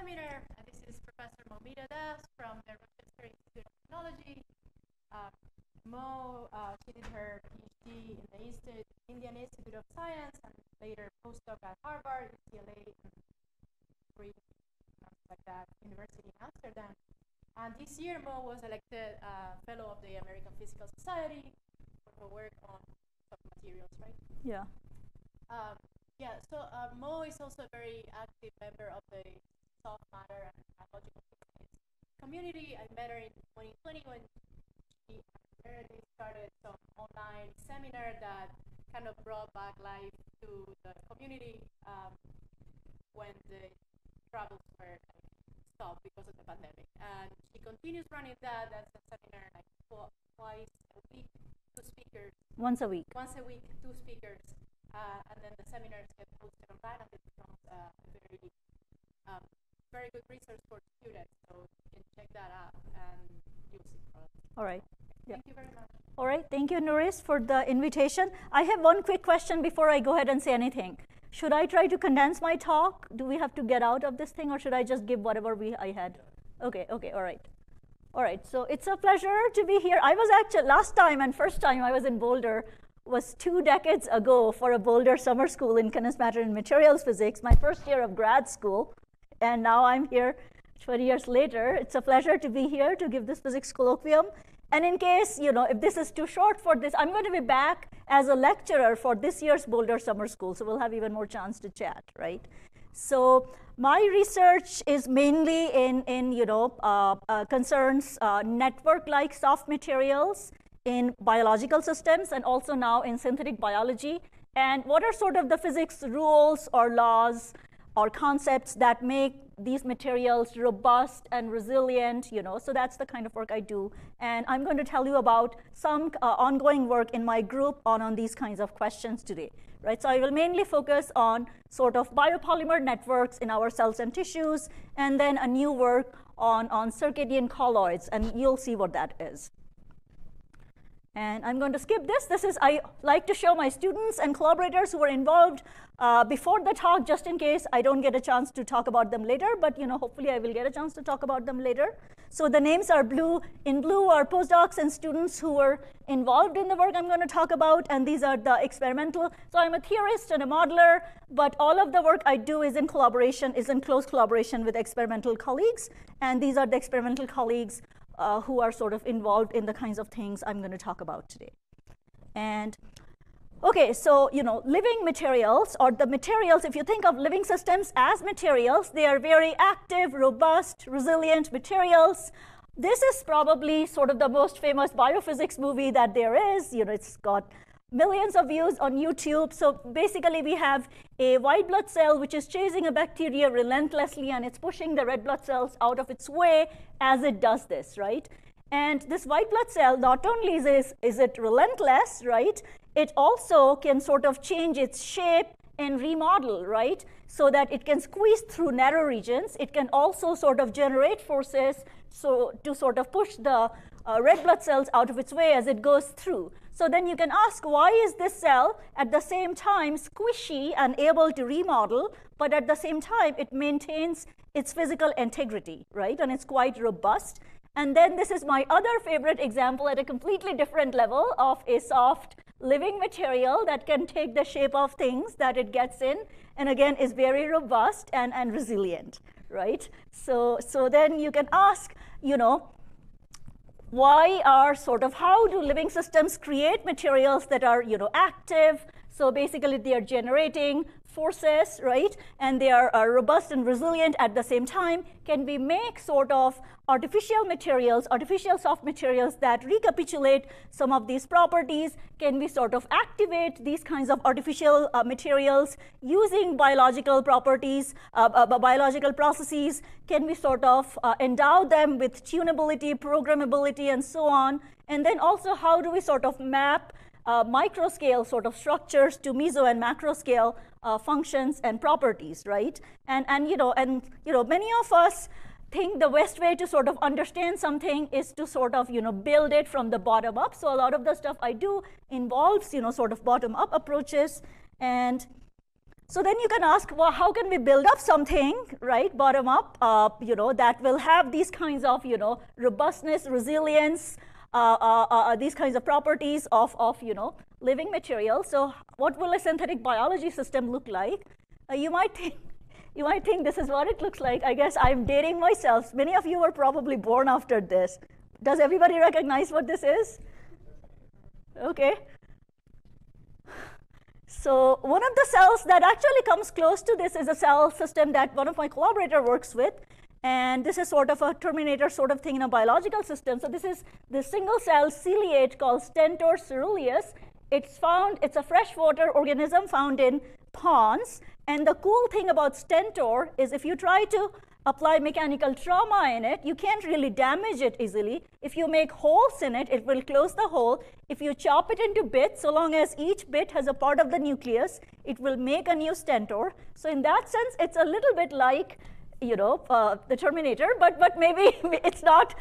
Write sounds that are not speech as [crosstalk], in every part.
seminar. And this is Professor Moumita Das from the Rochester Institute of Technology. Uh, Mo, uh, she did her PhD in the Institute, Indian Institute of Science and later postdoc at Harvard, UCLA, and three, like that, University in Amsterdam. And this year, Mo was elected uh, fellow of the American Physical Society for her work on soft materials, right? Yeah. Um, yeah, so uh, Mo is also a very active member of the soft matter and biological physics community. I met her in 2020 when she they started some online seminar that kind of brought back life to the community um, when the travels were like, stopped because of the pandemic. And she continues running that. That's a seminar like twice a week, two speakers. Once a week. Once a week, two speakers. Uh, and then the seminars get posted online and it becomes uh, a very, um, very good resource for students. So you can check that out and you'll see. All right. Yeah. Thank you very much. All right. Thank you, Nuris, for the invitation. I have one quick question before I go ahead and say anything. Should I try to condense my talk? Do we have to get out of this thing, or should I just give whatever we I had? Okay. Okay. All right. All right. So it's a pleasure to be here. I was actually last time and first time I was in Boulder was two decades ago for a Boulder summer school in condensed matter and materials physics, my first year of grad school. And now I'm here 20 years later. It's a pleasure to be here to give this physics colloquium. And in case, you know, if this is too short for this, I'm going to be back as a lecturer for this year's Boulder Summer School, so we'll have even more chance to chat, right? So my research is mainly in, in you know, uh, uh, concerns uh, network-like soft materials in biological systems and also now in synthetic biology. And what are sort of the physics rules or laws or concepts that make these materials robust and resilient, you know, so that's the kind of work I do. And I'm going to tell you about some uh, ongoing work in my group on, on these kinds of questions today, right? So I will mainly focus on sort of biopolymer networks in our cells and tissues, and then a new work on, on circadian colloids, and you'll see what that is. And I'm going to skip this. This is, I like to show my students and collaborators who were involved uh, before the talk, just in case I don't get a chance to talk about them later, but you know, hopefully I will get a chance to talk about them later. So the names are blue. In blue are postdocs and students who were involved in the work I'm going to talk about, and these are the experimental. So I'm a theorist and a modeler, but all of the work I do is in collaboration, is in close collaboration with experimental colleagues, and these are the experimental colleagues uh, who are sort of involved in the kinds of things I'm going to talk about today. And okay, so you know, living materials or the materials, if you think of living systems as materials, they are very active, robust, resilient materials. This is probably sort of the most famous biophysics movie that there is. You know, it's got millions of views on YouTube. So basically, we have a white blood cell which is chasing a bacteria relentlessly and it's pushing the red blood cells out of its way as it does this, right? And this white blood cell, not only is, is it relentless, right? It also can sort of change its shape and remodel, right? So that it can squeeze through narrow regions. It can also sort of generate forces so to sort of push the uh, red blood cells out of its way as it goes through. So then you can ask, why is this cell at the same time squishy and able to remodel, but at the same time it maintains its physical integrity, right? And it's quite robust. And then this is my other favorite example at a completely different level of a soft living material that can take the shape of things that it gets in, and again is very robust and, and resilient, right? So, so then you can ask, you know, why are sort of how do living systems create materials that are you know active? So basically they are generating forces, right? And they are, are, robust and resilient at the same time. Can we make sort of artificial materials, artificial soft materials that recapitulate some of these properties? Can we sort of activate these kinds of artificial uh, materials using biological properties, uh, uh, biological processes? Can we sort of uh, endow them with tunability, programmability, and so on? And then also, how do we sort of map uh, micro scale sort of structures to meso and macro scale uh, functions and properties, right? And, and, you know, and you know, many of us think the best way to sort of understand something is to sort of you know build it from the bottom up. So a lot of the stuff I do involves you know sort of bottom up approaches and So then you can ask, well, how can we build up something, right, bottom up, uh, you know, that will have these kinds of, you know, robustness, resilience, Uh, uh, uh, these kinds of properties of, of, you know, living material. So what will a synthetic biology system look like? Uh, you might think, [laughs] you might think this is what it looks like. I guess I'm dating myself. Many of you were probably born after this. Does everybody recognize what this is? Okay. So one of the cells that actually comes close to this is a cell system that one of my collaborator works with. And this is sort of a terminator sort of thing in a biological system. So this is the single cell ciliate called Stentor caeruleus. It's found, it's a freshwater organism found in ponds. And the cool thing about Stentor is if you try to apply mechanical trauma in it, you can't really damage it easily. If you make holes in it, it will close the hole. If you chop it into bits, so long as each bit has a part of the nucleus, it will make a new stentor. So in that sense, it's a little bit like, you know, uh, the Terminator, but, but maybe [laughs] it's not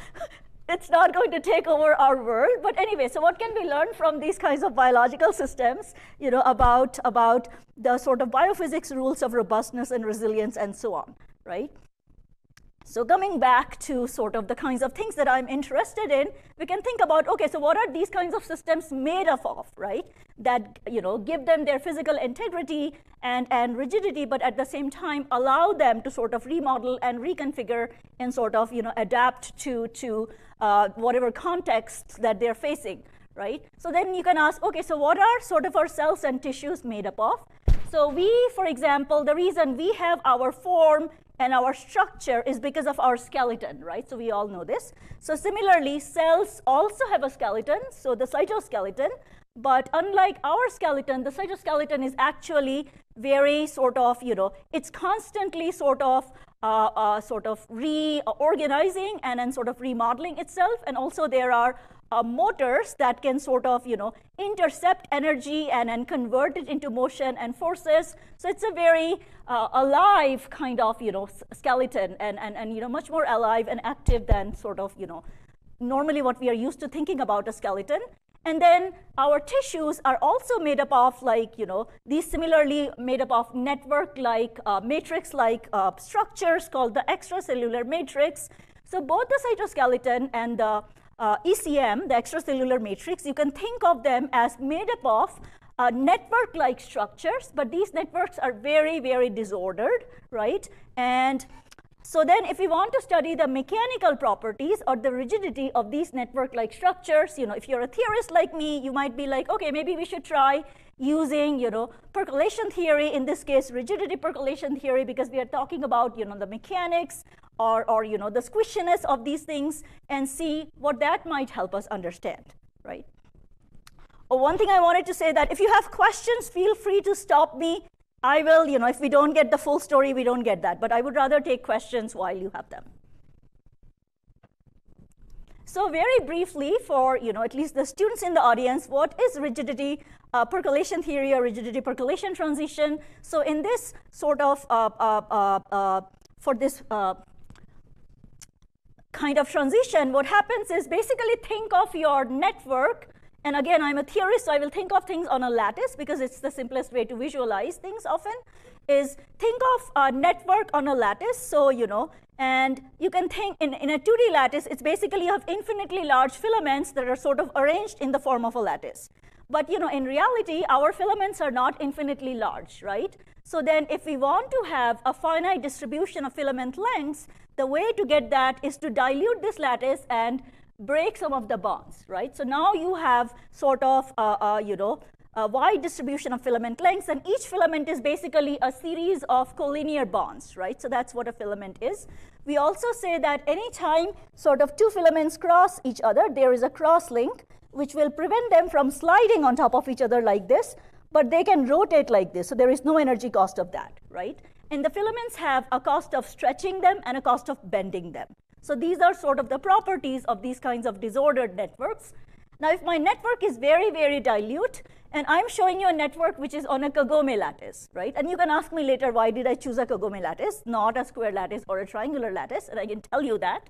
it's not going to take over our world. But anyway, so what can we learn from these kinds of biological systems, you know, about, about the sort of biophysics rules of robustness and resilience and so on, right? So coming back to sort of the kinds of things that I'm interested in, we can think about, okay, so what are these kinds of systems made up of, right? That, you know, give them their physical integrity and, and rigidity, but at the same time allow them to sort of remodel and reconfigure and sort of, you know, adapt to, to uh, whatever context that they're facing, right? So then you can ask, okay, so what are sort of our cells and tissues made up of? So we, for example, the reason we have our form and our structure is because of our skeleton, right? So we all know this. So similarly, cells also have a skeleton, so the cytoskeleton, but unlike our skeleton, the cytoskeleton is actually very sort of, you know, it's constantly sort of uh, uh, sort of reorganizing and then sort of remodeling itself. And also there are uh, motors that can sort of, you know, intercept energy and, and convert it into motion and forces. So it's a very uh, alive kind of, you know, skeleton and, and, and, you know, much more alive and active than sort of, you know, normally what we are used to thinking about a skeleton. And then our tissues are also made up of like, you know, these similarly made up of network-like, uh, matrix-like uh, structures called the extracellular matrix. So both the cytoskeleton and the uh, ECM, the extracellular matrix, you can think of them as made up of uh, network-like structures, but these networks are very, very disordered, right? And so then if we want to study the mechanical properties or the rigidity of these network-like structures, you know, if you're a theorist like me, you might be like, okay, maybe we should try using, you know, percolation theory, in this case, rigidity percolation theory, because we are talking about, you know, the mechanics or, or you know, the squishiness of these things and see what that might help us understand, right? Oh, one thing I wanted to say that if you have questions, feel free to stop me. I will, you know, if we don't get the full story, we don't get that. But I would rather take questions while you have them. So very briefly for, you know, at least the students in the audience, what is rigidity uh, percolation theory or rigidity percolation transition? So in this sort of, uh, uh, uh, uh for this kind of transition, what happens is basically think of your network. And again, I'm a theorist, so I will think of things on a lattice because it's the simplest way to visualize things often. Is think of a network on a lattice. So, you know, and you can think in, in a 2D lattice, it's basically you have infinitely large filaments that are sort of arranged in the form of a lattice. But, you know, in reality, our filaments are not infinitely large, right? So then if we want to have a finite distribution of filament lengths, the way to get that is to dilute this lattice and break some of the bonds, right? So now you have sort of, uh, uh, you know, a wide distribution of filament lengths, and each filament is basically a series of collinear bonds, right? So that's what a filament is. We also say that anytime sort of two filaments cross each other, there is a cross link, which will prevent them from sliding on top of each other like this, but they can rotate like this, so there is no energy cost of that, right? And the filaments have a cost of stretching them and a cost of bending them. So these are sort of the properties of these kinds of disordered networks. Now, if my network is very, very dilute, and I'm showing you a network which is on a Kagome lattice, right? And you can ask me later, why did I choose a Kagome lattice, not a square lattice or a triangular lattice, and I can tell you that.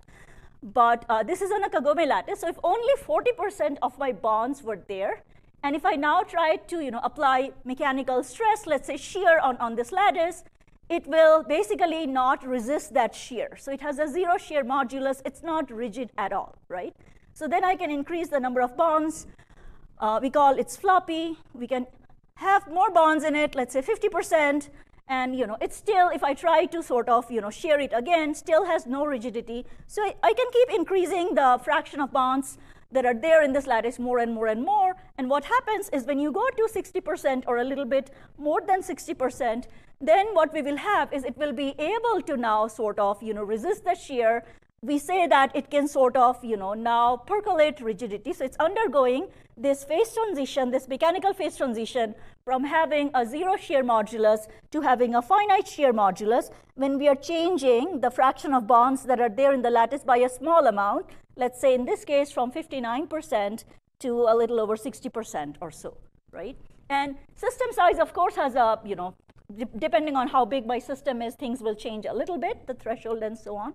But uh, this is on a Kagome lattice, so if only 40% of my bonds were there, And if I now try to you know, apply mechanical stress, let's say shear on, on this lattice, it will basically not resist that shear. So it has a zero shear modulus. It's not rigid at all, right? So then I can increase the number of bonds. Uh, we call it's floppy. We can have more bonds in it, let's say 50%, and you know it's still if i try to sort of you know shear it again still has no rigidity. So I, I, can keep increasing the fraction of bonds that are there in this lattice more and more and more. And what happens is when you go to 60% or a little bit more than 60% then what we will have is it will be able to now sort of you know resist the shear we say that it can sort of, you know, now percolate rigidity. So it's undergoing this phase transition, this mechanical phase transition from having a zero shear modulus to having a finite shear modulus when we are changing the fraction of bonds that are there in the lattice by a small amount, let's say in this case from 59% to a little over 60% or so, right? And system size, of course, has a, you know, depending on how big my system is, things will change a little bit, the threshold and so on.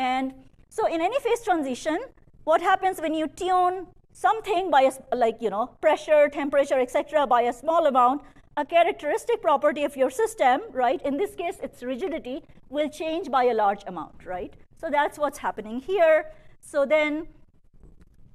And so in any phase transition, what happens when you tune something by a, like you know pressure, temperature, etc. by a small amount, a characteristic property of your system, right? In this case, its rigidity will change by a large amount, right? So that's what's happening here. So then,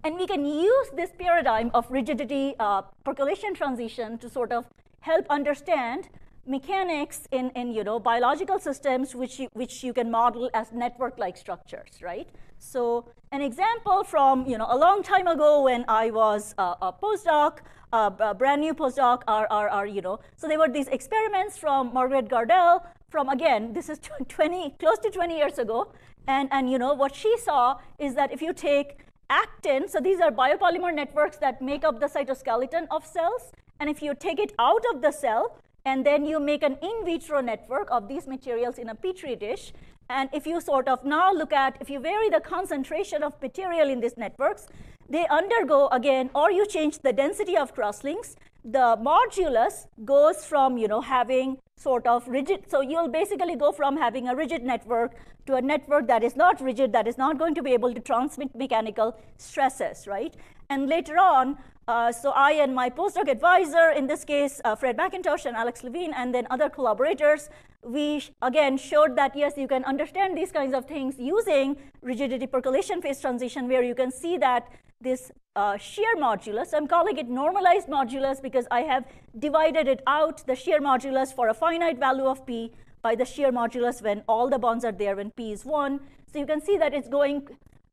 and we can use this paradigm of rigidity uh, percolation transition to sort of help understand mechanics in, in you know, biological systems which you, which you can model as network-like structures, right? So an example from you know, a long time ago when I was a, postdoc, a brand new postdoc are, are, are, you know, so there were these experiments from Margaret Gardel from, again, this is 20, close to 20 years ago. And, and you know, what she saw is that if you take actin, so these are biopolymer networks that make up the cytoskeleton of cells, and if you take it out of the cell, and then you make an in vitro network of these materials in a petri dish. And if you sort of now look at, if you vary the concentration of material in these networks, they undergo again, or you change the density of crosslinks, the modulus goes from, you know, having sort of rigid, so you'll basically go from having a rigid network to a network that is not rigid, that is not going to be able to transmit mechanical stresses, right? And later on, uh, so I and my postdoc advisor, in this case, uh, Fred MacKintosh and Alex Levine, and then other collaborators, we again showed that yes, you can understand these kinds of things using rigidity percolation phase transition, where you can see that this uh, shear modulus, I'm calling it normalized modulus because I have divided it out, the shear modulus for a finite value of p by the shear modulus when all the bonds are there when p is 1. So you can see that it's going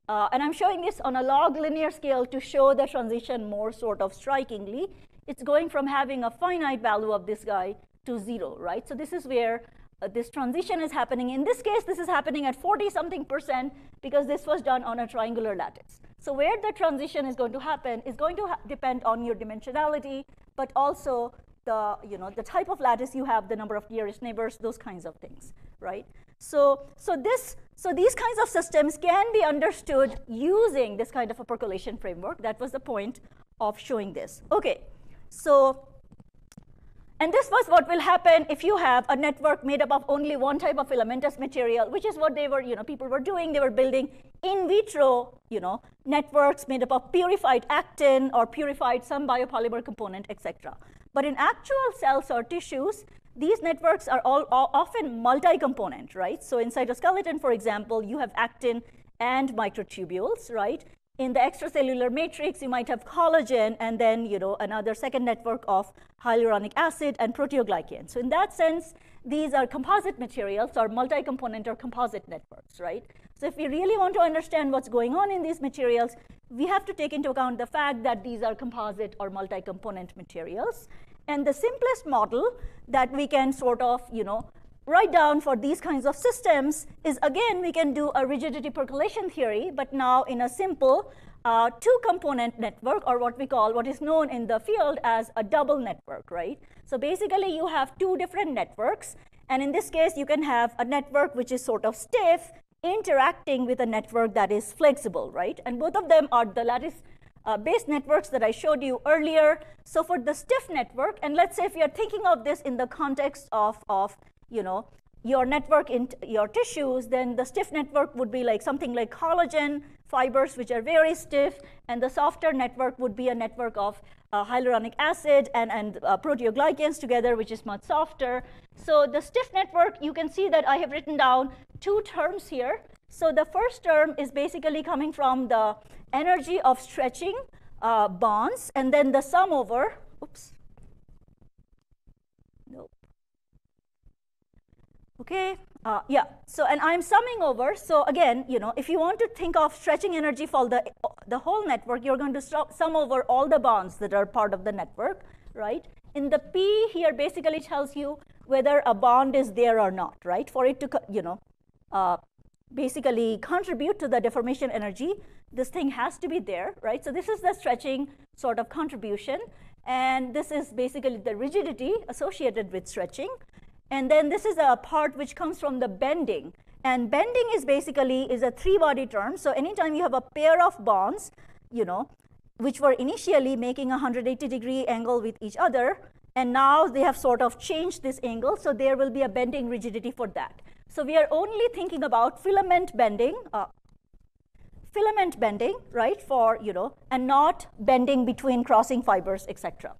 uh, and I'm showing this on a log linear scale to show the transition more sort of strikingly. It's going from having a finite value of this guy to zero, right? So this is where uh, this transition is happening. In this case, this is happening at 40 something percent because this was done on a triangular lattice. So where the transition is going to happen is going to depend on your dimensionality, but also the, you know, the type of lattice you have, the number of nearest neighbors, those kinds of things, right? So, so, this, so these kinds of systems can be understood using this kind of a percolation framework. That was the point of showing this. Okay, so, and this was what will happen if you have a network made up of only one type of filamentous material, which is what they were, you know, people were doing. They were building in vitro, you know, networks made up of purified actin or purified some biopolymer component, etc. But in actual cells or tissues, these networks are all, often multi-component, right? So in cytoskeleton, for example, you have actin and microtubules, right? In the extracellular matrix, you might have collagen and then, you know, another second network of hyaluronic acid and proteoglycan. So in that sense, these are composite materials or multi-component or composite networks, right? So if we really want to understand what's going on in these materials, we have to take into account the fact that these are composite or multi-component materials. And the simplest model that we can sort of, you know, write down for these kinds of systems is again, we can do a rigidity percolation theory, but now in a simple uh, two component network or what we call what is known in the field as a double network, right? So basically you have two different networks. And in this case, you can have a network which is sort of stiff interacting with a network that is flexible, right? And both of them are the lattice uh, based networks that I showed you earlier. So for the stiff network, and let's say if you're thinking of this in the context of, of you know, your network in your tissues, then the stiff network would be like something like collagen fibers, which are very stiff, and the softer network would be a network of uh, hyaluronic acid and, and uh, proteoglycans together, which is much softer. So the stiff network, you can see that I have written down two terms here. So the first term is basically coming from the energy of stretching uh, bonds, and then the sum over, oops, nope. Okay, uh, yeah, so and I'm summing over. So again, you know, if you want to think of stretching energy for the, the whole network, you're going to sum over all the bonds that are part of the network, right? In the P here basically tells you whether a bond is there or not, right? For it to, you know, uh, basically contribute to the deformation energy, this thing has to be there, right? So this is the stretching sort of contribution. And this is basically the rigidity associated with stretching. And then this is a part which comes from the bending. And bending is basically is a three-body term. So anytime you have a pair of bonds, you know, which were initially making a 180 degree angle with each other, and now they have sort of changed this angle, so there will be a bending rigidity for that. So we are only thinking about filament bending, uh, filament bending, right, for, you know, and not bending between crossing fibers, etc.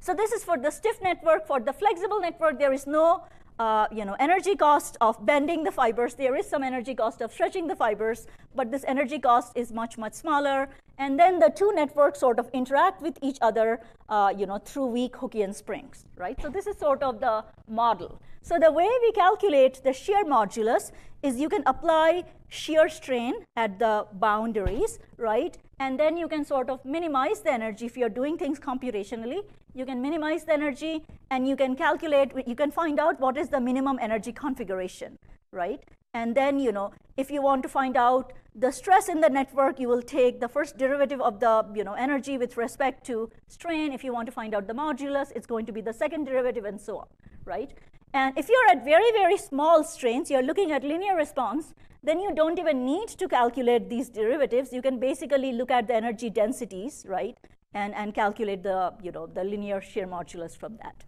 So this is for the stiff network. For the flexible network, there is no uh, you know, energy cost of bending the fibers. There is some energy cost of stretching the fibers, but this energy cost is much, much smaller. And then the two networks sort of interact with each other, uh, you know, through weak Hookean springs, right? So this is sort of the model. So the way we calculate the shear modulus is you can apply shear strain at the boundaries, right? And then you can sort of minimize the energy if you're doing things computationally. You can minimize the energy and you can calculate, you can find out what is the minimum energy configuration, right? And then, you know, if you want to find out the stress in the network, you will take the first derivative of the, you know, energy with respect to strain. If you want to find out the modulus, it's going to be the second derivative and so on, right? And if you're at very, very small strains, you're looking at linear response, then you don't even need to calculate these derivatives. You can basically look at the energy densities, right? And, and calculate the, you know, the linear shear modulus from that.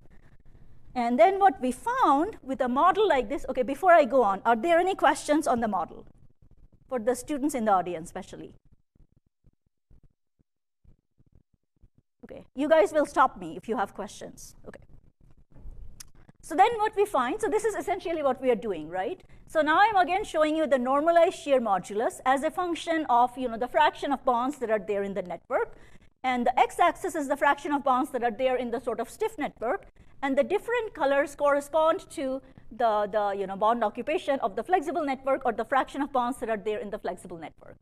And then what we found with a model like this, okay, before I go on, are there any questions on the model for the students in the audience especially? Okay, you guys will stop me if you have questions. Okay. So then what we find, so this is essentially what we are doing, right? So now I'm again showing you the normalized shear modulus as a function of, you know, the fraction of bonds that are there in the network. And the x-axis is the fraction of bonds that are there in the sort of stiff network and the different colors correspond to the, the you know, bond occupation of the flexible network or the fraction of bonds that are there in the flexible network.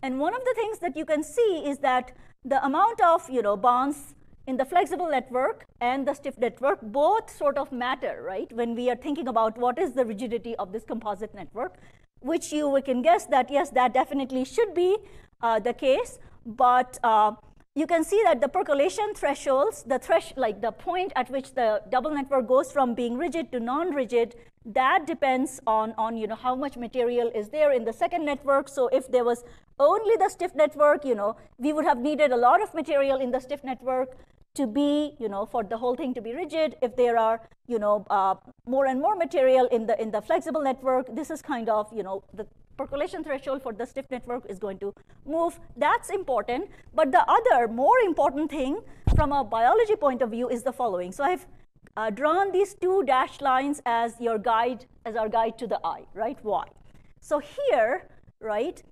And one of the things that you can see is that the amount of you know, bonds in the flexible network and the stiff network both sort of matter, right? When we are thinking about what is the rigidity of this composite network, which you can guess that yes, that definitely should be uh, the case, but uh, you can see that the percolation thresholds, the thresh, like the point at which the double network goes from being rigid to non-rigid, that depends on, on you know, how much material is there in the second network. So if there was only the stiff network, you know, we would have needed a lot of material in the stiff network to be, you know, for the whole thing to be rigid. If there are, you know, uh, more and more material in the in the flexible network, this is kind of, you know, the percolation threshold for the stiff network is going to move. That's important. But the other more important thing from a biology point of view is the following. So I've uh, drawn these two dashed lines as your guide, as our guide to the eye, right? Why? So here, right,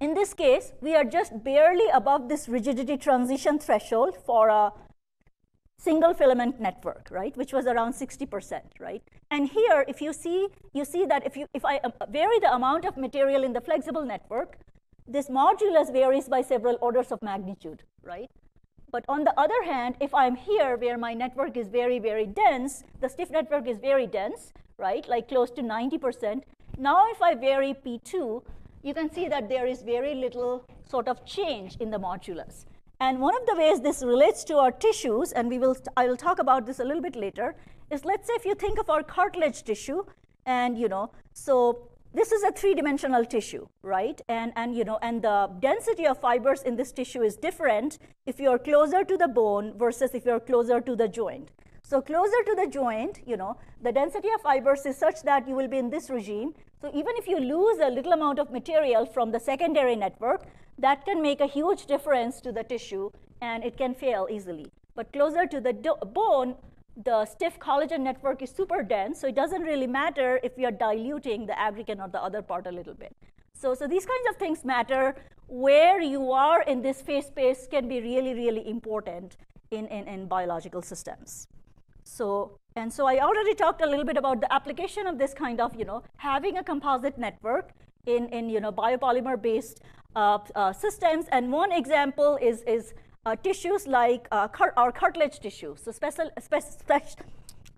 in this case, we are just barely above this rigidity transition threshold for a single filament network, right, which was around 60%, right? And here, if you see, you see that if, you, if I uh, vary the amount of material in the flexible network, this modulus varies by several orders of magnitude, right? But on the other hand, if I'm here where my network is very, very dense, the stiff network is very dense, right, like close to 90%. Now if I vary P2, you can see that there is very little sort of change in the modulus. And one of the ways this relates to our tissues, and we will, I will talk about this a little bit later, is let's say if you think of our cartilage tissue, and you know, so this is a three-dimensional tissue, right? And, and, you know, and the density of fibers in this tissue is different if you're closer to the bone versus if you're closer to the joint. So closer to the joint, you know, the density of fibers is such that you will be in this regime. So even if you lose a little amount of material from the secondary network, that can make a huge difference to the tissue and it can fail easily. But closer to the bone, the stiff collagen network is super dense, so it doesn't really matter if are diluting the aggrecan or the other part a little bit. So, so these kinds of things matter. Where you are in this phase space can be really, really important in, in, in biological systems. So, and so I already talked a little bit about the application of this kind of, you know, having a composite network in, in you know, biopolymer-based uh, uh, systems. And one example is, is tissues like uh, our cartilage tissue. So special, spe spe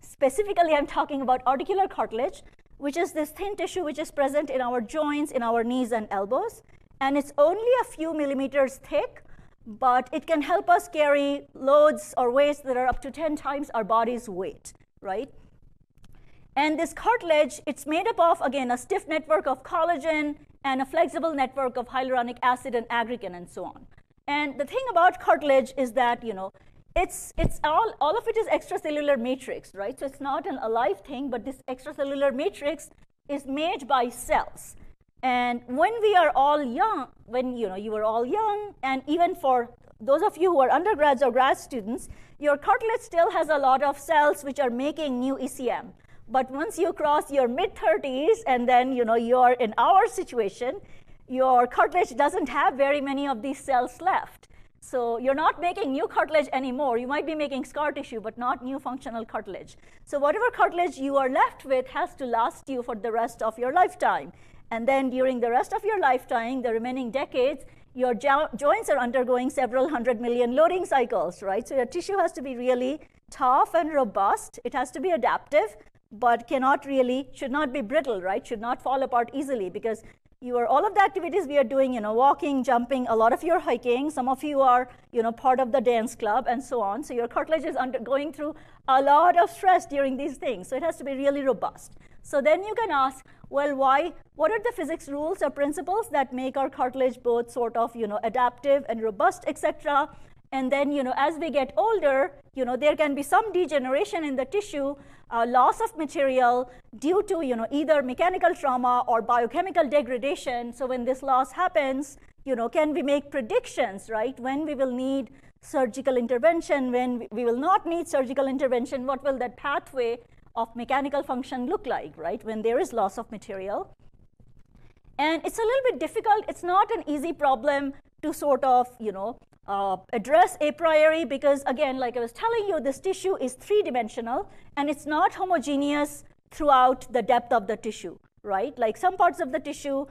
specifically, I'm talking about articular cartilage, which is this thin tissue which is present in our joints, in our knees and elbows. And it's only a few millimeters thick, but it can help us carry loads or weights that are up to 10 times our body's weight, right? And this cartilage, it's made up of, again, a stiff network of collagen and a flexible network of hyaluronic acid and aggrecan and so on. And the thing about cartilage is that, you know, it's, it's all, all of it is extracellular matrix, right? So it's not an alive thing, but this extracellular matrix is made by cells. And when we are all young, when you know you are all young, and even for those of you who are undergrads or grad students, your cartilage still has a lot of cells which are making new ECM. But once you cross your mid 30s and then you know you're in our situation, your cartilage doesn't have very many of these cells left. So you're not making new cartilage anymore. You might be making scar tissue, but not new functional cartilage. So whatever cartilage you are left with has to last you for the rest of your lifetime. And then during the rest of your lifetime, the remaining decades, your jo joints are undergoing several hundred million loading cycles, right? So your tissue has to be really tough and robust. It has to be adaptive, but cannot really, should not be brittle, right? Should not fall apart easily because you are all of the activities we are doing you know walking jumping a lot of you are hiking. Some of you are you know part of the dance club and so on. So your cartilage is under, going through a lot of stress during these things. So it has to be really robust. So then you can ask well why what are the physics rules or principles that make our cartilage both sort of you know adaptive and robust etc and then you know as we get older you know there can be some degeneration in the tissue uh, loss of material due to you know either mechanical trauma or biochemical degradation. So when this loss happens, you know, can we make predictions, right? When we will need surgical intervention, when we will not need surgical intervention, what will that pathway of mechanical function look like, right? When there is loss of material. And it's a little bit difficult. It's not an easy problem to sort of, you know, uh, address a priori because again, like I was telling you, this tissue is three-dimensional and it's not homogeneous throughout the depth of the tissue, right? Like some parts of the tissue,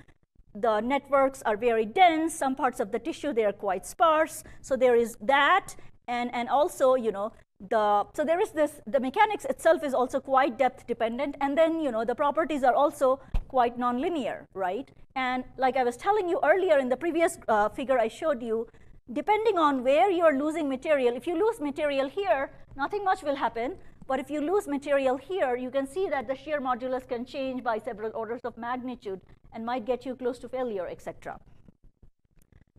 the networks are very dense. Some parts of the tissue, they are quite sparse. So there is that. And, and also, you know, the, so there is this, the mechanics itself is also quite depth dependent. And then, you know, the properties are also quite nonlinear, right? And like I was telling you earlier in the previous uh, figure I showed you, depending on where you're losing material, if you lose material here, nothing much will happen. But if you lose material here, you can see that the shear modulus can change by several orders of magnitude and might get you close to failure, etc.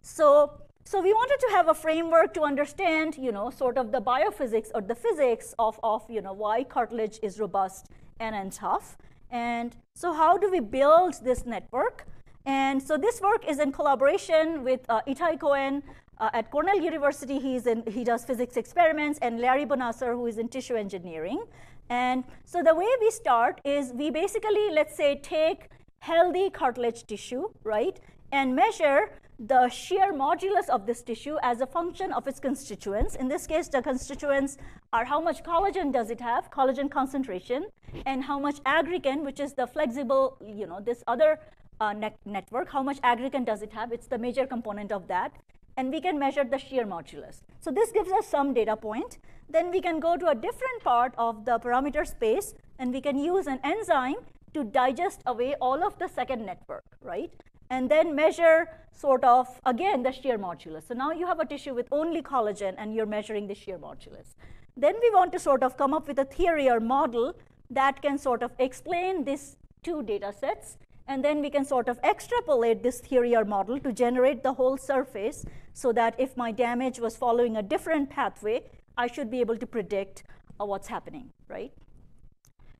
So, so we wanted to have a framework to understand, you know, sort of the biophysics or the physics of, of you know, why cartilage is robust and, and tough. And so how do we build this network? And so this work is in collaboration with uh, Itai Cohen, uh, at Cornell University, he's in, he does physics experiments, and Larry Bonassar, who is in tissue engineering. And so the way we start is we basically, let's say, take healthy cartilage tissue, right, and measure the shear modulus of this tissue as a function of its constituents. In this case, the constituents are how much collagen does it have, collagen concentration, and how much aggrecan, which is the flexible, you know, this other uh, net network, how much aggrecan does it have? It's the major component of that and we can measure the shear modulus. So this gives us some data point. Then we can go to a different part of the parameter space and we can use an enzyme to digest away all of the second network, right? And then measure sort of, again, the shear modulus. So now you have a tissue with only collagen and you're measuring the shear modulus. Then we want to sort of come up with a theory or model that can sort of explain these two data sets and then we can sort of extrapolate this theory or model to generate the whole surface so that if my damage was following a different pathway, I should be able to predict uh, what's happening, right?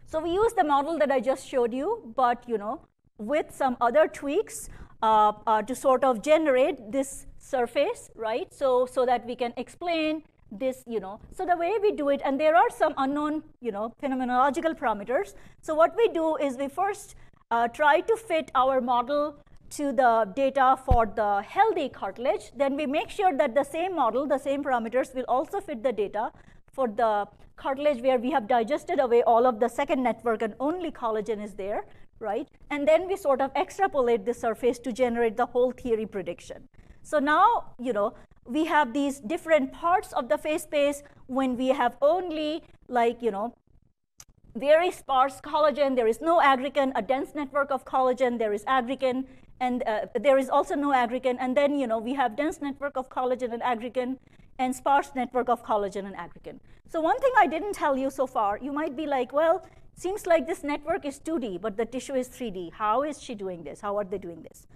So we use the model that I just showed you, but you know, with some other tweaks. uh, uh, to sort of generate this surface, right? So, so that we can explain this, you know. So the way we do it, and there are some unknown, you know, phenomenological parameters. So what we do is we first uh, try to fit our model to the data for the healthy cartilage. Then we make sure that the same model, the same parameters will also fit the data for the cartilage where we have digested away all of the second network and only collagen is there, right? And then we sort of extrapolate the surface to generate the whole theory prediction. So now, you know, we have these different parts of the phase space when we have only like, you know, very sparse collagen, there is no aggrecan, a dense network of collagen, there is aggrecan, and uh, there is also no aggrecan. And then, you know, we have dense network of collagen and aggrecan, and sparse network of collagen and aggrecan. So one thing I didn't tell you so far, you might be like, well, seems like this network is 2D, but the tissue is 3D. How is she doing this? How are they doing this?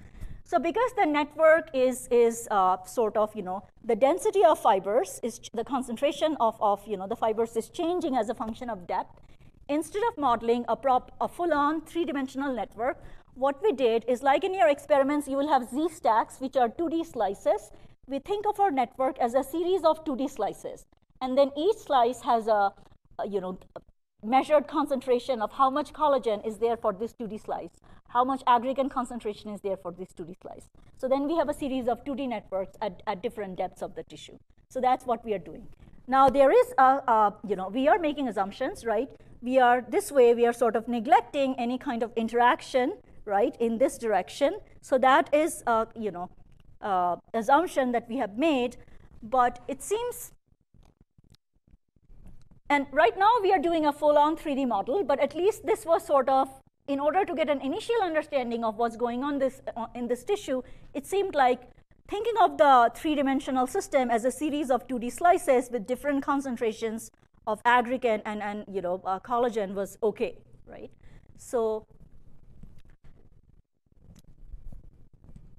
So because the network is, is uh, sort of, you know, the density of fibers is the concentration of, of, you know, the fibers is changing as a function of depth. Instead of modeling a, prop, a full-on three-dimensional network, what we did is like in your experiments, you will have Z stacks, which are 2D slices. We think of our network as a series of 2D slices. And then each slice has a, a you know, measured concentration of how much collagen is there for this 2D slice, how much aggregate concentration is there for this 2D slice. So then we have a series of 2D networks at, at different depths of the tissue. So that's what we are doing. Now there is a, a, you know, we are making assumptions, right? We are, this way, we are sort of neglecting any kind of interaction, right, in this direction. So that is, a, you know, uh, assumption that we have made, but it seems and right now we are doing a full-on 3D model, but at least this was sort of, in order to get an initial understanding of what's going on this, uh, in this tissue, it seemed like thinking of the three-dimensional system as a series of 2D slices with different concentrations of aggregate and, and you know, uh, collagen was okay, right? So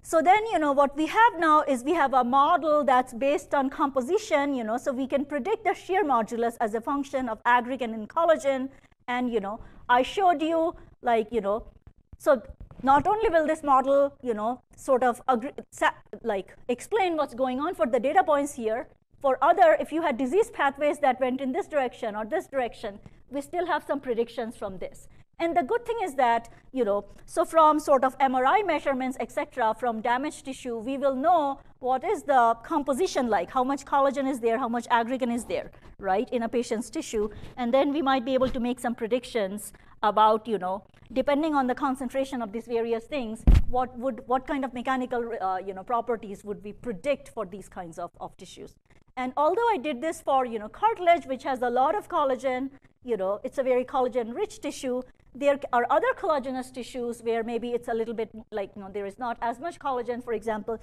So then, you know, what we have now is we have a model that's based on composition, you know, so we can predict the shear modulus as a function of aggregate and collagen. And, you know, I showed you like, you know, so not only will this model, you know, sort of agree, like explain what's going on for the data points here, for other, if you had disease pathways that went in this direction or this direction, we still have some predictions from this. And the good thing is that, you know, so from sort of MRI measurements, etc., from damaged tissue, we will know what is the composition like, how much collagen is there, how much aggrecan is there, right, in a patient's tissue. And then we might be able to make some predictions about, you know, depending on the concentration of these various things, what would, what kind of mechanical, uh, you know, properties would we predict for these kinds of, of tissues. And although I did this for, you know, cartilage, which has a lot of collagen, you know, it's a very collagen-rich tissue, there are other collagenous tissues where maybe it's a little bit like, you know, there is not as much collagen. For example,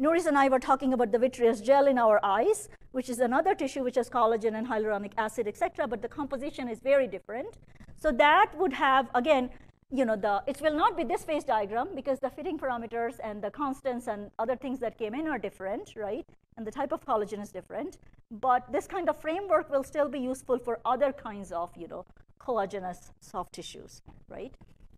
Nuris and I were talking about the vitreous gel in our eyes, which is another tissue which has collagen and hyaluronic acid, etc. But the composition is very different. So that would have, again, you know, the, it will not be this phase diagram because the fitting parameters and the constants and other things that came in are different, right? And the type of collagen is different. But this kind of framework will still be useful for other kinds of, you know, collagenous soft tissues, right?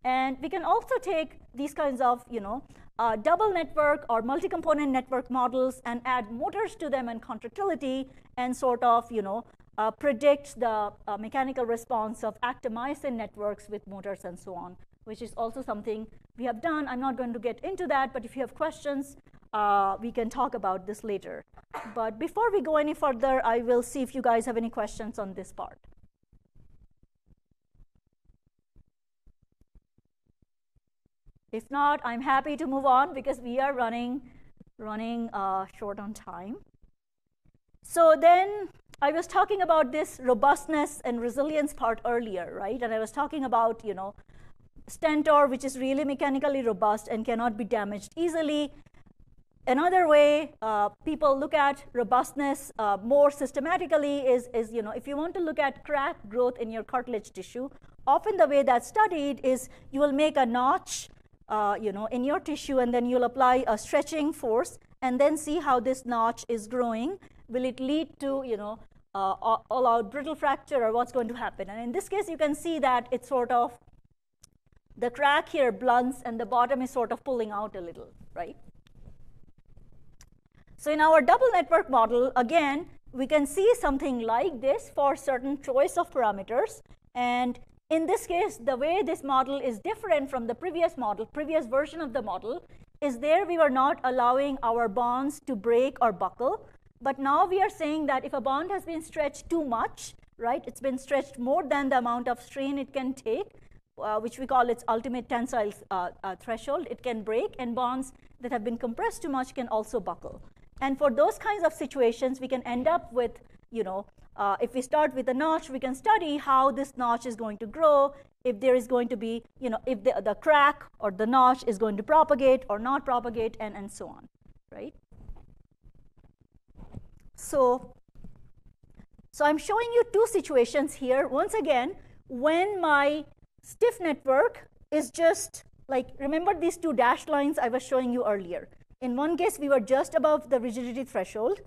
And we can also take these kinds of, you know, uh, double network or multi-component network models and add motors to them and contractility and sort of, you know, uh, predict the uh, mechanical response of actomyosin networks with motors and so on, which is also something we have done. I'm not going to get into that, but if you have questions, uh, we can talk about this later. But before we go any further, I will see if you guys have any questions on this part. If not, I'm happy to move on because we are running, running uh, short on time. So then I was talking about this robustness and resilience part earlier, right? And I was talking about, you know, stentor, which is really mechanically robust and cannot be damaged easily. Another way uh, people look at robustness uh, more systematically is, is, you know, if you want to look at crack growth in your cartilage tissue, often the way that's studied is you will make a notch uh, you know, in your tissue, and then you'll apply a stretching force, and then see how this notch is growing. Will it lead to, you know, uh, all out brittle fracture, or what's going to happen? And in this case, you can see that it's sort of the crack here blunts and the bottom is sort of pulling out a little, right? So in our double network model, again, we can see something like this for certain choice of parameters. And in this case, the way this model is different from the previous model, previous version of the model, is there we were not allowing our bonds to break or buckle. But now we are saying that if a bond has been stretched too much, right, it's been stretched more than the amount of strain it can take, uh, which we call its ultimate tensile uh, uh, threshold, it can break, and bonds that have been compressed too much can also buckle. And for those kinds of situations, we can end up with, you know, uh, if we start with a notch, we can study how this notch is going to grow, if there is going to be, you know, if the, the crack or the notch is going to propagate or not propagate, and, and so on, right? So, so I'm showing you two situations here. Once again, when my stiff network is just like, remember these two dashed lines I was showing you earlier. In one case, we were just above the rigidity threshold.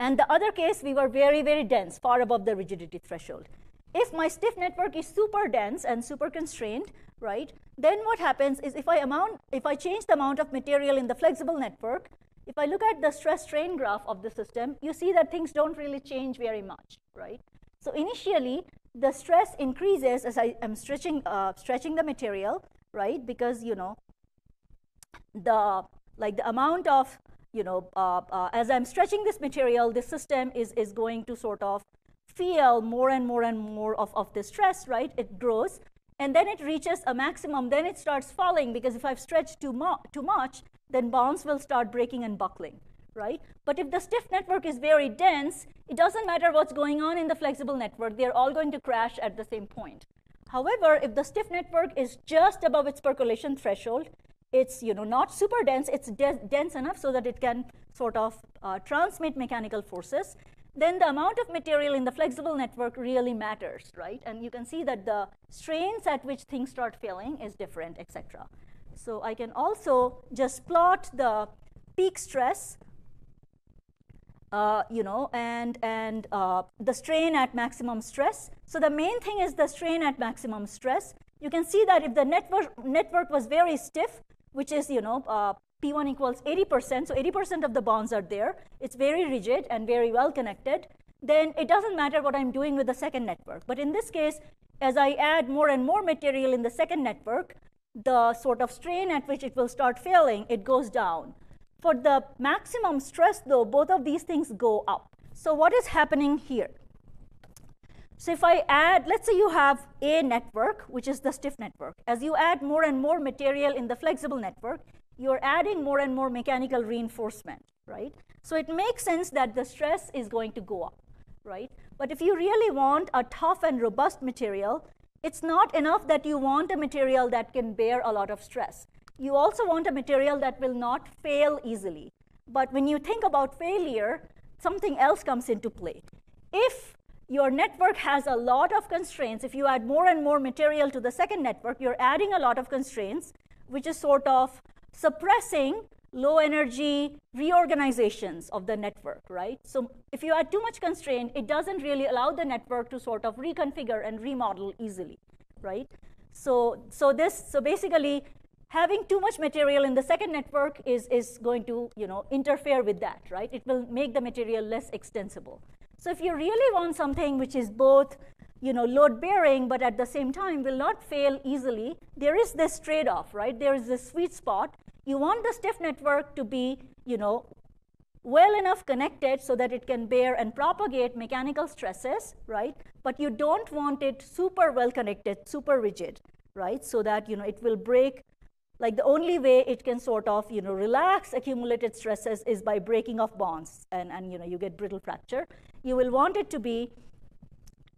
And the other case, we were very, very dense, far above the rigidity threshold. If my stiff network is super dense and super constrained, right, then what happens is if I, amount, if I change the amount of material in the flexible network, if I look at the stress strain graph of the system, you see that things don't really change very much, right? So initially, the stress increases as I am stretching, uh, stretching the material, right? Because, you know, the like the amount of you know uh, uh, as i'm stretching this material the system is is going to sort of feel more and more and more of, of the stress right? It grows and then it reaches a maximum. Then it starts falling because if i've stretched too, mu- too much then bonds will start breaking and buckling right? But if the stiff network is very dense it doesn't matter what's going on in the flexible network they're all going to crash at the same point. However if the stiff network is just above its percolation threshold it's you know not super dense it's de- dense enough so that it can sort of uh, transmit mechanical forces then the amount of material in the flexible network really matters right and you can see that the strains at which things start failing is different etc so i can also just plot the peak stress uh, you know, and, and uh, the strain at maximum stress. So the main thing is the strain at maximum stress. You can see that if the network, network was very stiff, which is, you know, uh, P1 equals 80%, so 80% of the bonds are there. It's very rigid and very well connected. Then it doesn't matter what I'm doing with the second network. But in this case, as I add more and more material in the second network, the sort of strain at which it will start failing, it goes down. For the maximum stress, though, both of these things go up. So what is happening here? So if I add, let's say you have a network, which is the stiff network. As you add more and more material in the flexible network, you're adding more and more mechanical reinforcement, right? So it makes sense that the stress is going to go up, right? But if you really want a tough and robust material, it's not enough that you want a material that can bear a lot of stress. You also want a material that will not fail easily. But when you think about failure, something else comes into play. If your network has a lot of constraints. If you add more and more material to the second network, you're adding a lot of constraints, which is sort of suppressing low energy reorganizations of the network, right? So if you add too much constraint, it doesn't really allow the network to sort of reconfigure and remodel easily, right? So, so this, so basically, having too much material in the second network is, is going to, you know, interfere with that, right? It will make the material less extensible. So if you really want something which is both you know, load bearing, but at the same time will not fail easily, there is this trade off, right? There is this sweet spot. You want the stiff network to be, you know, well enough connected so that it can bear and propagate mechanical stresses, right? But you don't want it super well connected, super rigid, right? So that, you know, it will break like the only way it can sort of you know relax accumulated stresses is by breaking off bonds and, and you know you get brittle fracture. You will want it to be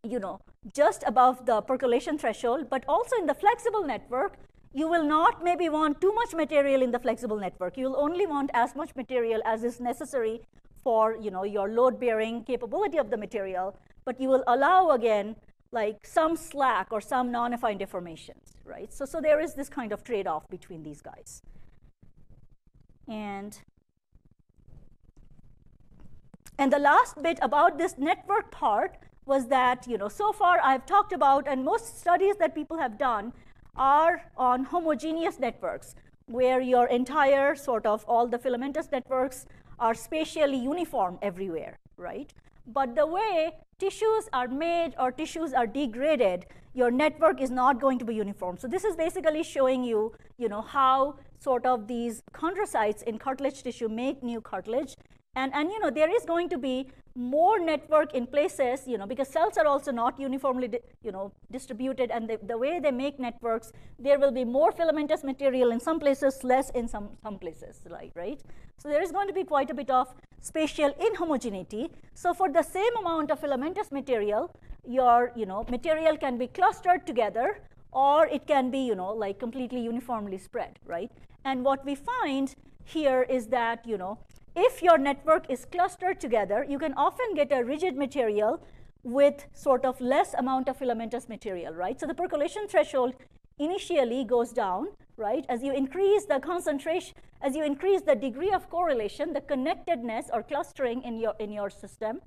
you know just above the percolation threshold but also in the flexible network. You will not maybe want too much material in the flexible network. You will only want as much material as is necessary for you know your load bearing capability of the material. But you will allow again like some slack or some non-affine deformations, right? So, so there is this kind of trade-off between these guys. And, and the last bit about this network part was that, you know, so far I've talked about, and most studies that people have done are on homogeneous networks, where your entire sort of all the filamentous networks are spatially uniform everywhere, right? But the way tissues are made or tissues are degraded, your network is not going to be uniform. So this is basically showing you, you know, how sort of these chondrocytes in cartilage tissue make new cartilage. And, and you know, there is going to be more network in places, you know, because cells are also not uniformly, you know, distributed, and the, the way they make networks, there will be more filamentous material in some places, less in some, some places, right, right? So there is going to be quite a bit of spatial inhomogeneity. So for the same amount of filamentous material, your, you know, material can be clustered together, or it can be, you know, like completely uniformly spread, right? And what we find here is that, you know, if your network is clustered together, you can often get a rigid material with sort of less amount of filamentous material, right? So the percolation threshold initially goes down, right? As you increase the concentration, as you increase the degree of correlation, the connectedness or clustering in your, in your system,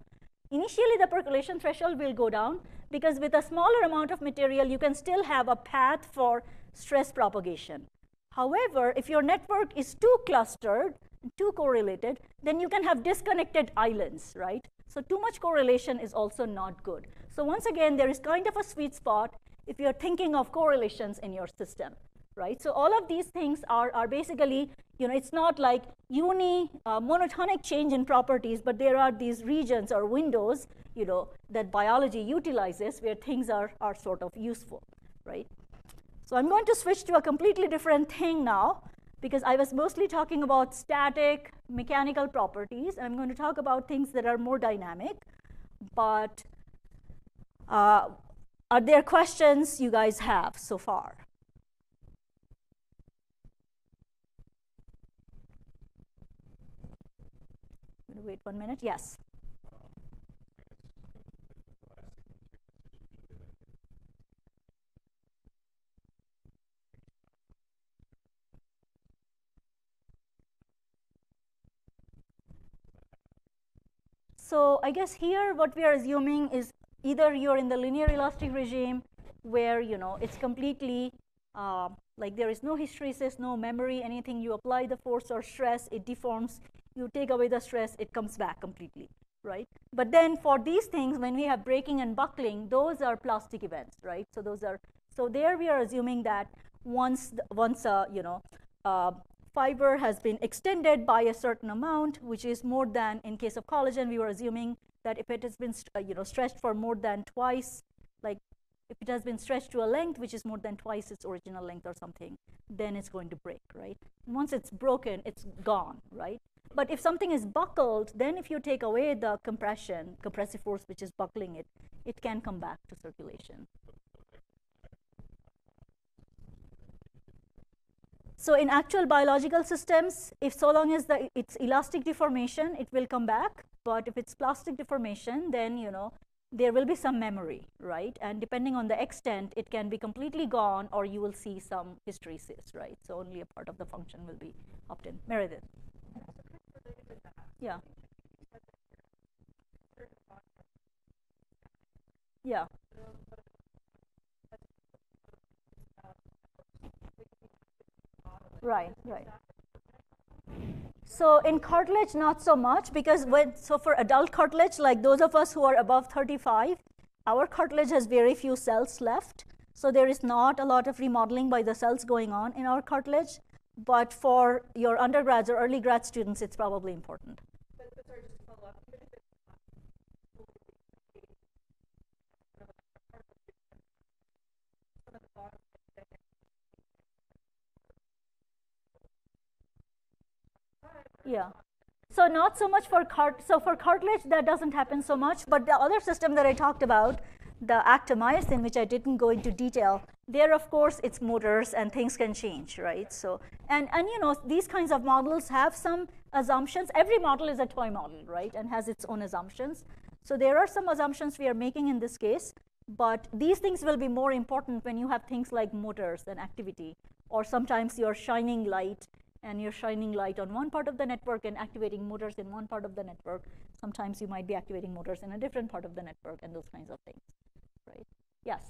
initially the percolation threshold will go down because with a smaller amount of material, you can still have a path for stress propagation. However, if your network is too clustered, too correlated, then you can have disconnected islands, right? So too much correlation is also not good. So once again, there is kind of a sweet spot if you're thinking of correlations in your system, right? So all of these things are, are basically, you know, it's not like uni uh, monotonic change in properties, but there are these regions or windows, you know, that biology utilizes where things are, are sort of useful, right? So I'm going to switch to a completely different thing now because I was mostly talking about static mechanical properties. I'm going to talk about things that are more dynamic. But uh, are there questions you guys have so far? Wait one minute. Yes. So I guess here what we are assuming is either you're in the linear elastic regime where you know it's completely uh, like there is no hysteresis, no memory, anything. You apply the force or stress, it deforms. You take away the stress, it comes back completely, right? But then for these things, when we have breaking and buckling, those are plastic events, right? So those are so there we are assuming that once once uh, you know uh, fiber has been extended by a certain amount, which is more than, in case of collagen, we were assuming that if it has been uh, you know, stretched for more than twice, like if it has been stretched to a length which is more than twice its original length or something, then it's going to break, right? once it's broken, it's gone, right? But if something is buckled, then if you take away the compression, compressive force which is buckling it, it can come back to circulation. So in actual biological systems, if so long as the, it's elastic deformation, it will come back. But if it's plastic deformation, then you know there will be some memory, right? And depending on the extent, it can be completely gone, or you will see some hysteresis, right? So only a part of the function will be obtained. Meredith. Yeah. Yeah. Right, right. So in cartilage, not so much because when, so for adult cartilage, like those of us who are above 35, our cartilage has very few cells left. So there is not a lot of remodeling by the cells going on in our cartilage. But for your undergrads or early grad students, it's probably important. Yeah. So not so much for cart. So for cartilage, that doesn't happen so much. But the other system that I talked about, the actomyosin, which I didn't go into detail, there of course it's motors and things can change, right? So and and you know these kinds of models have some assumptions. Every model is a toy model, right, and has its own assumptions. So there are some assumptions we are making in this case, but these things will be more important when you have things like motors and activity, or sometimes you're shining light and you're shining light on one part of the network and activating motors in one part of the network. Sometimes you might be activating motors in a different part of the network and those kinds of things, right? Yes?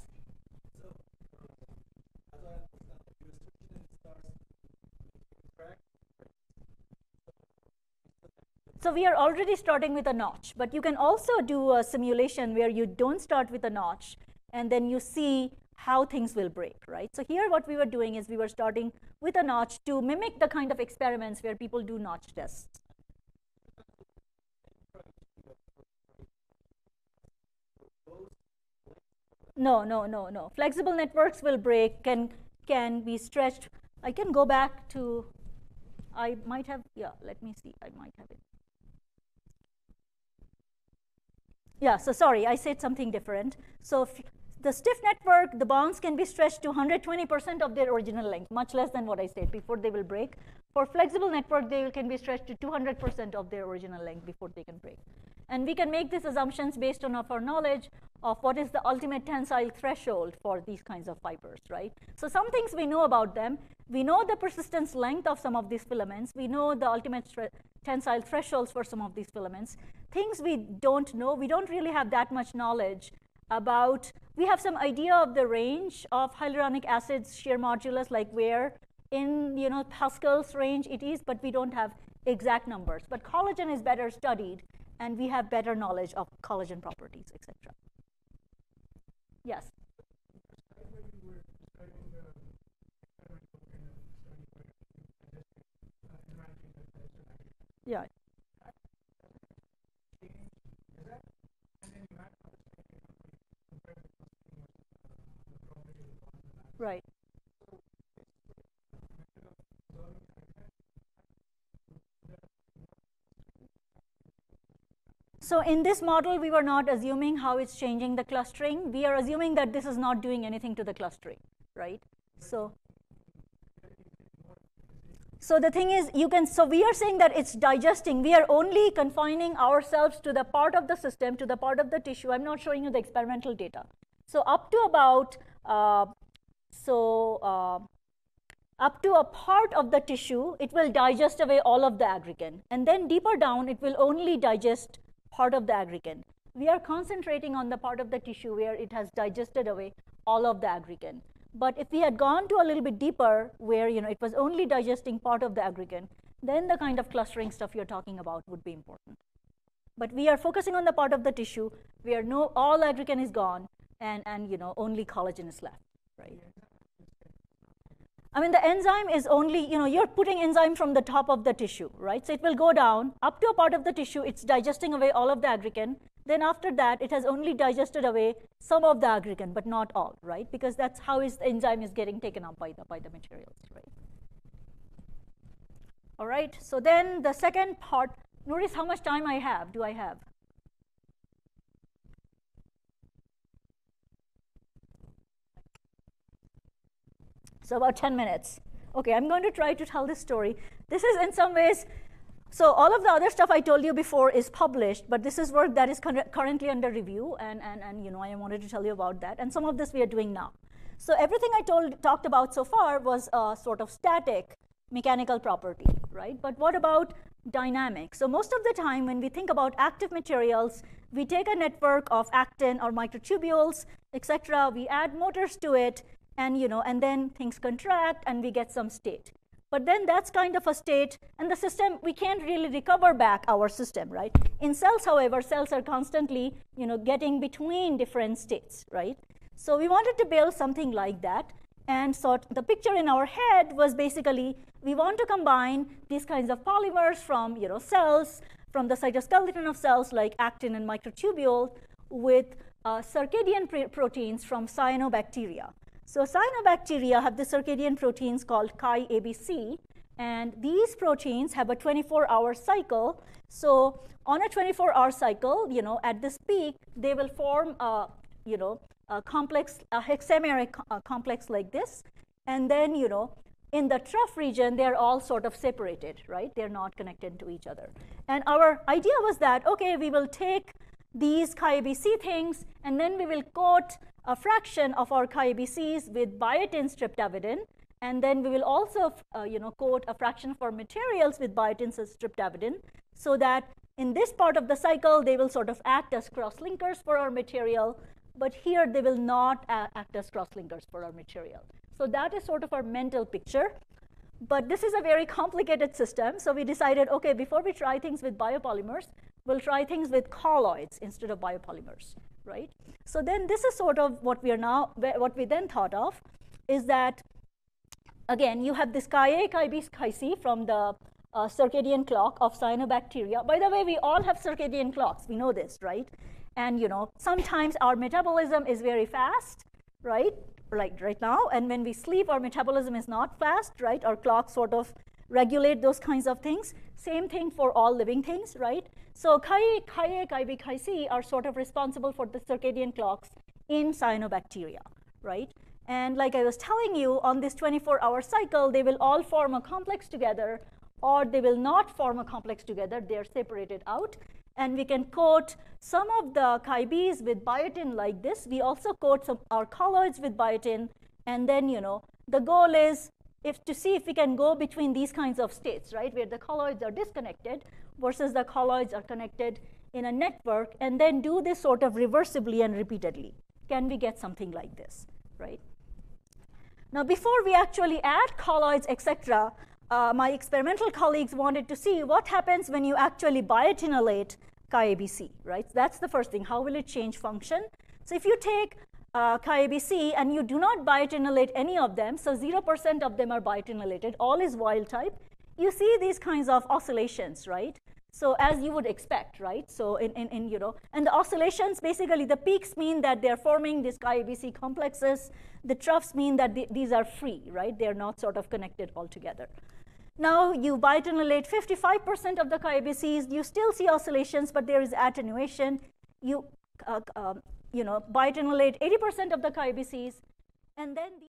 So, we are already starting with a notch, but you can also do a simulation where you don't start with a notch and then you see how things will break, right? So here what we were doing is we were starting with a notch to mimic the kind of experiments where people do notch tests. No, no, no, no. Flexible networks will break, can, can be stretched. I can go back to, I might have, yeah, let me see, I might have it. Yeah, so sorry, I said something different. So the stiff network, the bonds can be stretched to 120% of their original length, much less than what I said before they will break. For flexible network, they can be stretched to 200% of their original length before they can break. And we can make these assumptions based on our knowledge of what is the ultimate tensile threshold for these kinds of fibers, right? So some things we know about them. We know the persistence length of some of these filaments. We know the ultimate tensile thresholds for some of these filaments. Things we don't know, we don't really have that much knowledge about, we have some idea of the range of hyaluronic acid's shear modulus, like where in you know Pascal's range it is, but we don't have exact numbers. But collagen is better studied, and we have better knowledge of collagen properties, etc. Yes. Yeah. Right. So in this model, we were not assuming how it's changing the clustering. We are assuming that this is not doing anything to the clustering, right? So, so the thing is, you can, so we are saying that it's digesting. We are only confining ourselves to the part of the system, to the part of the tissue. I'm not showing you the experimental data. So up to about, uh, so uh, up to a part of the tissue, it will digest away all of the aggrecan. And then deeper down, it will only digest part of the aggrecan. We are concentrating on the part of the tissue where it has digested away all of the aggrecan. But if we had gone to a little bit deeper, where you know it was only digesting part of the aggrecan, then the kind of clustering stuff you're talking about would be important. But we are focusing on the part of the tissue where no all aggrecan is gone, and and you know only collagen is left, right? I mean, the enzyme is only, you know, you're putting enzyme from the top of the tissue, right? So it will go down up to a part of the tissue, it's digesting away all of the aggrecan. Then after that, it has only digested away some of the aggrecan, but not all, right? Because that's how is the enzyme is getting taken up by the, by the materials, right? All right, so then the second part, notice how much time I have, do I have? So about 10 minutes. Okay, I'm going to try to tell this story. This is in some ways, so all of the other stuff I told you before is published, but this is work that is currently under review, and, and, and you know, I wanted to tell you about that. And some of this we are doing now. So everything I told, talked about so far was a sort of static mechanical property, right? But what about dynamic? So most of the time when we think about active materials, we take a network of actin or microtubules, etc. We add motors to it, and you know, and then things contract and we get some state. But then that's kind of a state, and the system, we can't really recover back our system, right? In cells, however, cells are constantly, you know, getting between different states, right? So we wanted to build something like that. And so the picture in our head was basically, we want to combine these kinds of polymers from, you know, cells, from the cytoskeleton of cells like actin and microtubule with uh, circadian proteins from cyanobacteria. So cyanobacteria have the circadian proteins called KaiABC, and these proteins have a 24-hour cycle. So on a 24-hour cycle, you know, at this peak, they will form a, you know, a complex, a hexameric uh, complex like this, and then, you know, in the trough region, they're all sort of separated, right? They're not connected to each other. And our idea was that, okay, we will take these KaiABC things, and then we will coat a fraction of our KaiABCs with biotin streptavidin. and then we will also uh, you know, coat a fraction for materials with biotin streptavidin so that in this part of the cycle, they will sort of act as cross-linkers for our material, but here they will not act as cross-linkers for our material. So that is sort of our mental picture. But this is a very complicated system, so we decided, okay, before we try things with biopolymers, we'll try things with colloids instead of biopolymers, right? So then this is sort of what we are now, what we then thought of is that, again, you have this KaiA, chi B, KaiC from the uh, circadian clock of cyanobacteria. By the way, we all have circadian clocks. We know this, right? And you know, sometimes our metabolism is very fast, right? Like right now, and when we sleep, our metabolism is not fast, right? Our clock sort of regulate those kinds of things. Same thing for all living things, right? So chi chi A, KaiC are sort of responsible for the circadian clocks in cyanobacteria, right? And like I was telling you, on this 24-hour cycle, they will all form a complex together or they will not form a complex together, they are separated out. And we can coat some of the KaiBs with biotin like this. We also coat some our colloids with biotin. And then, you know, the goal is if to see if we can go between these kinds of states, right, where the colloids are disconnected versus the colloids are connected in a network, and then do this sort of reversibly and repeatedly. Can we get something like this, right? Now, before we actually add colloids, etc., uh, my experimental colleagues wanted to see what happens when you actually biotinylate KaiABC, right? That's the first thing. How will it change function? So if you take uh, and you do not biotinylate any of them, so 0% of them are biotinylated, all is wild type, you see these kinds of oscillations, right? So as you would expect, right? So in, in, in you know, and the oscillations, basically the peaks mean that they're forming these KaiABC complexes. The troughs mean that these are free, right? They're not sort of connected altogether. Now you biotinylate 55% of the KaiABCs, you still see oscillations, but there is attenuation. You, uh, um, you know, biotinylate 80% of the KaiABCs, and then the